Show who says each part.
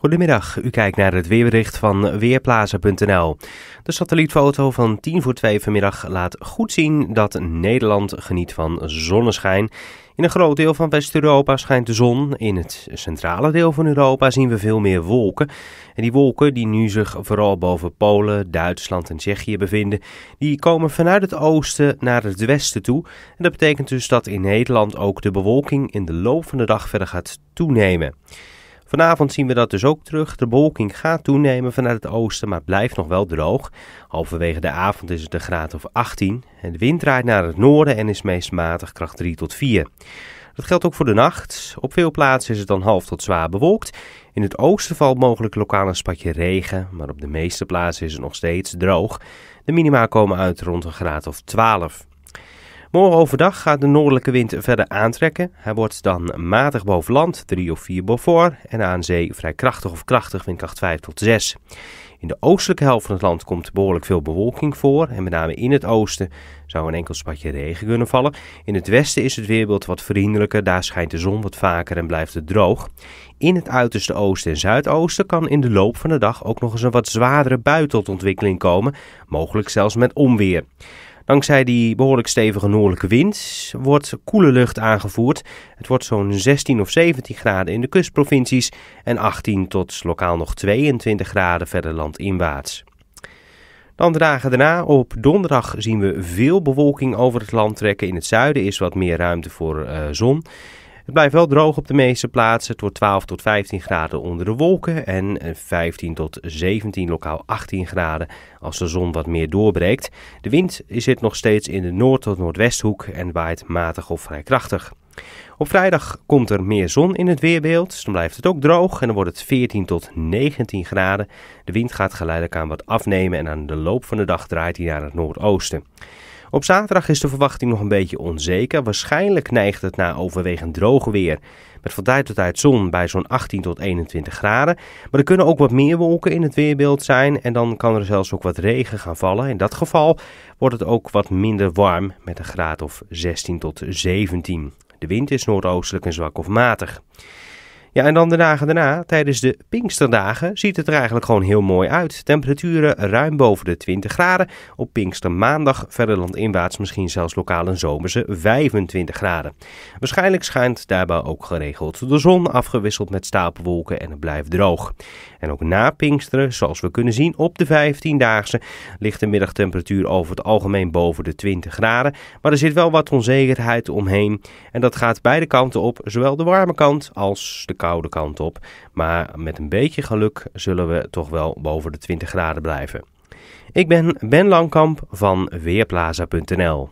Speaker 1: Goedemiddag, u kijkt naar het weerbericht van Weerplaza.nl. De satellietfoto van 10 voor 2 vanmiddag laat goed zien dat Nederland geniet van zonneschijn. In een groot deel van West-Europa schijnt de zon. In het centrale deel van Europa zien we veel meer wolken. En die wolken die nu zich vooral boven Polen, Duitsland en Tsjechië bevinden, die komen vanuit het oosten naar het westen toe. En dat betekent dus dat in Nederland ook de bewolking in de loop van de dag verder gaat toenemen. Vanavond zien we dat dus ook terug. De bewolking gaat toenemen vanuit het oosten, maar blijft nog wel droog. Halverwege de avond is het een graad of 18. En de wind draait naar het noorden en is meest matig kracht 3 tot 4. Dat geldt ook voor de nacht. Op veel plaatsen is het dan half tot zwaar bewolkt. In het oosten valt mogelijk lokaal een spatje regen, maar op de meeste plaatsen is het nog steeds droog. De minima komen uit rond een graad of 12. Morgen overdag gaat de noordelijke wind verder aantrekken. Hij wordt dan matig boven land, 3 of 4 Beaufort, en aan zee vrij krachtig of krachtig, windkracht 5 tot 6. In de oostelijke helft van het land komt behoorlijk veel bewolking voor en met name in het oosten zou een enkel spatje regen kunnen vallen. In het westen is het weerbeeld wat vriendelijker, daar schijnt de zon wat vaker en blijft het droog. In het uiterste oosten en zuidoosten kan in de loop van de dag ook nog eens een wat zwaardere bui tot ontwikkeling komen, mogelijk zelfs met onweer. Dankzij die behoorlijk stevige noordelijke wind wordt koele lucht aangevoerd. Het wordt zo'n 16 of 17 graden in de kustprovincies en 18 tot lokaal nog 22 graden verder landinwaarts. Dan de dagen daarna, op donderdag zien we veel bewolking over het land trekken. In het zuiden is wat meer ruimte voor uh, zon. Het blijft wel droog op de meeste plaatsen. Het wordt 12 tot 15 graden onder de wolken en 15 tot 17, lokaal 18 graden als de zon wat meer doorbreekt. De wind zit nog steeds in de noord- tot noordwesthoek en waait matig of vrij krachtig. Op vrijdag komt er meer zon in het weerbeeld, dus dan blijft het ook droog en dan wordt het 14 tot 19 graden. De wind gaat geleidelijk aan wat afnemen en aan de loop van de dag draait hij naar het noordoosten. Op zaterdag is de verwachting nog een beetje onzeker. Waarschijnlijk neigt het naar overwegend droge weer. Met van tijd tot tijd zon bij zo'n 18 tot 21 graden. Maar er kunnen ook wat meer wolken in het weerbeeld zijn. En dan kan er zelfs ook wat regen gaan vallen. In dat geval wordt het ook wat minder warm met een graad of 16 tot 17. De wind is noordoostelijk en zwak of matig. Ja, en dan de dagen daarna, tijdens de Pinksterdagen, ziet het er eigenlijk gewoon heel mooi uit. Temperaturen ruim boven de 20 graden. Op Pinkstermaandag verder landinwaarts misschien zelfs lokaal een zomerse 25 graden. Waarschijnlijk schijnt daarbij ook geregeld de zon, afgewisseld met stapelwolken en het blijft droog. En ook na Pinksteren, zoals we kunnen zien op de 15-daagse, ligt de middagtemperatuur over het algemeen boven de 20 graden. Maar er zit wel wat onzekerheid omheen. En dat gaat beide kanten op, zowel de warme kant als de koude kant op. Maar met een beetje geluk zullen we toch wel boven de 20 graden blijven. Ik ben Ben Langkamp van Weerplaza.nl.